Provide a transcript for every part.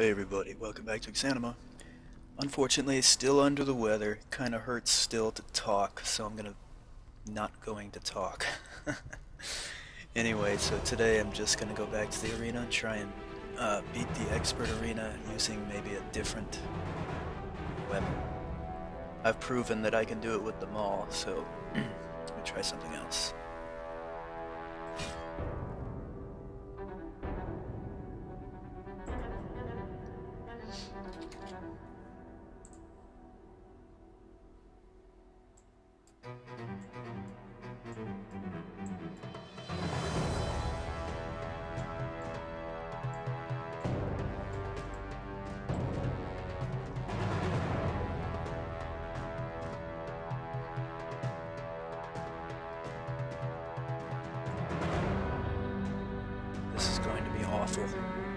Hey everybody, welcome back to Exanima. Unfortunately, still under the weather. Kinda hurts still to talk, so I'm gonna not going to talk. anyway, so today I'm just gonna go back to the arena and try and uh, beat the expert arena using maybe a different weapon. I've proven that I can do it with them all, so me try something else. 说谎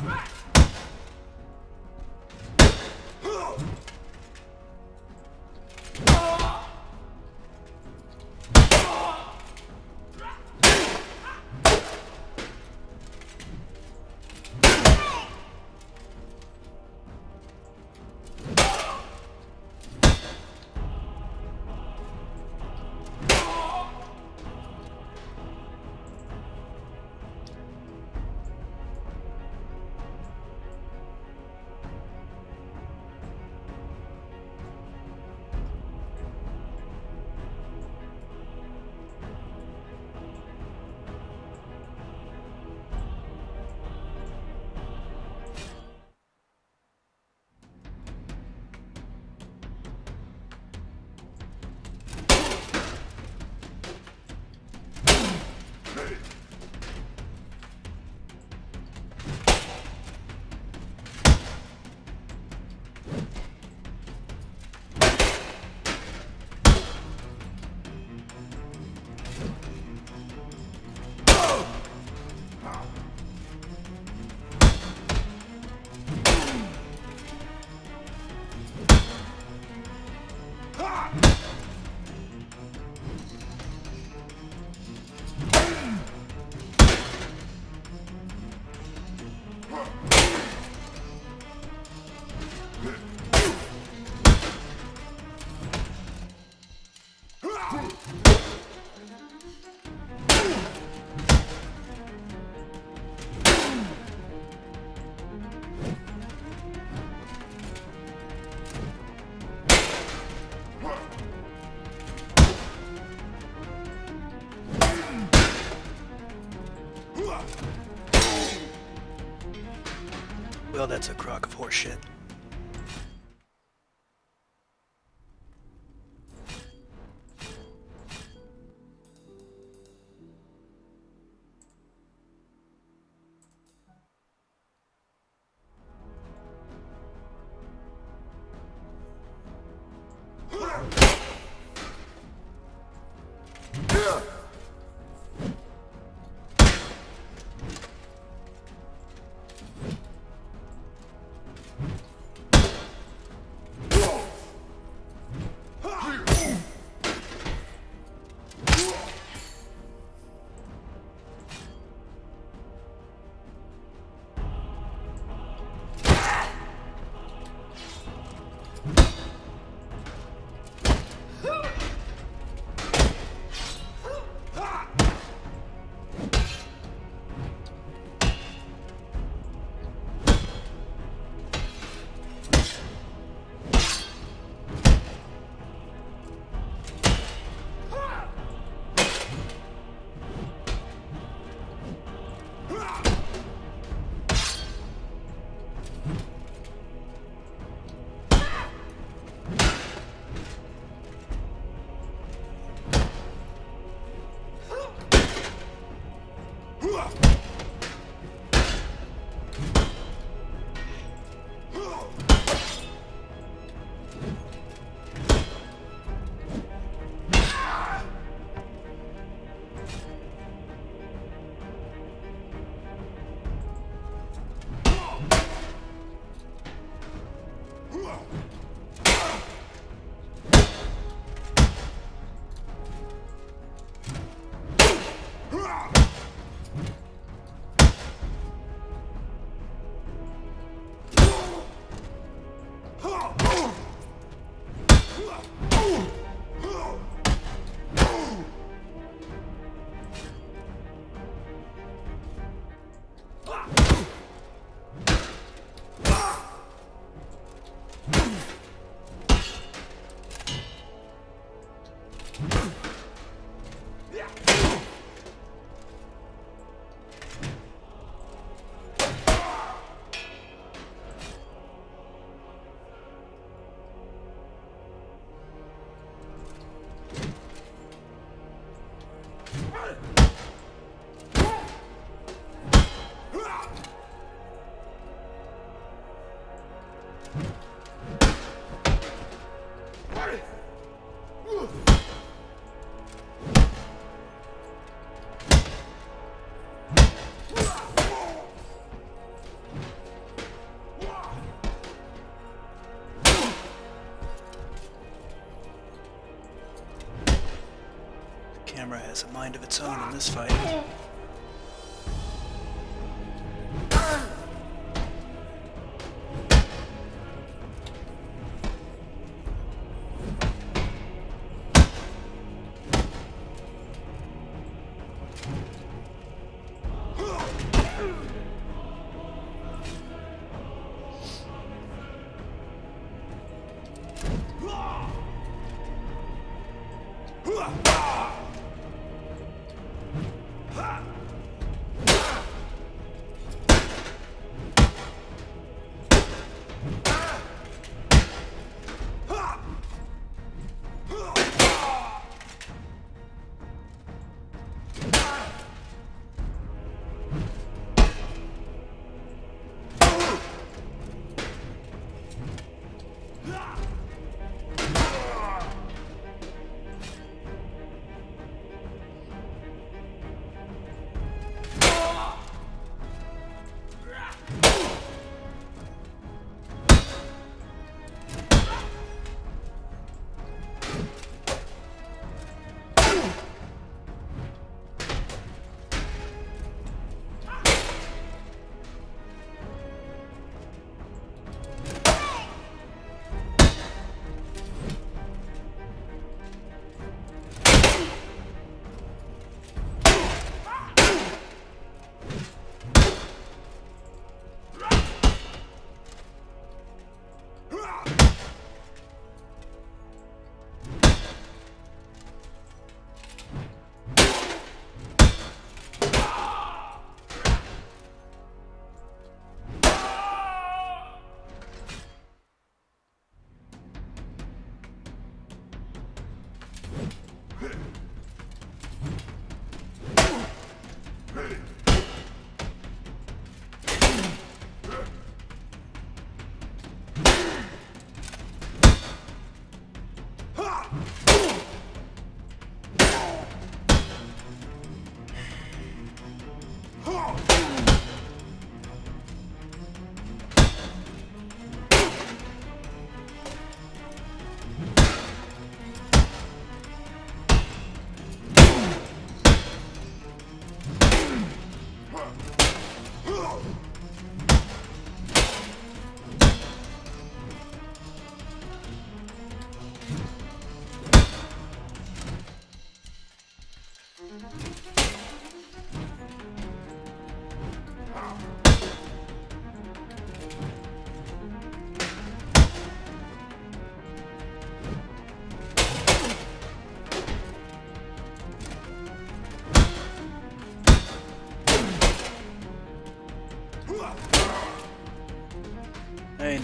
Back! Well, horseshit. Has a mind of its own in this fight. Hey,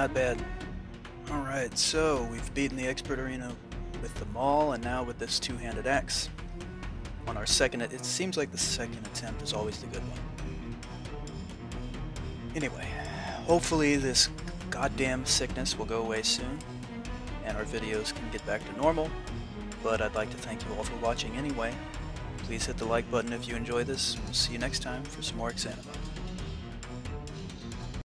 not bad. Alright, so we've beaten the Expert Arena with the Maul and now with this two-handed axe. On our second, it seems like the second attempt is always the good one. Anyway, hopefully this goddamn sickness will go away soon, and our videos can get back to normal, but I'd like to thank you all for watching anyway. Please hit the like button if you enjoy this. We'll see you next time for some more Exanima.